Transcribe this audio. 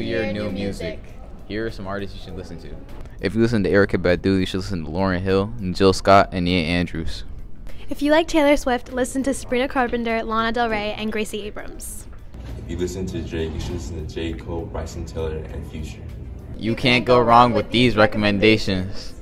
year, new music. Here are some artists you should listen to. If you listen to Erykah Badu, you should listen to Lauryn Hill, and Jill Scott, and Nia Andrews. If you like Taylor Swift, listen to Sabrina Carpenter, Lana Del Rey, and Gracie Abrams. If you listen to Drake, you should listen to J. Cole, Bryson Tiller, and Future. You can't go wrong with these recommendations.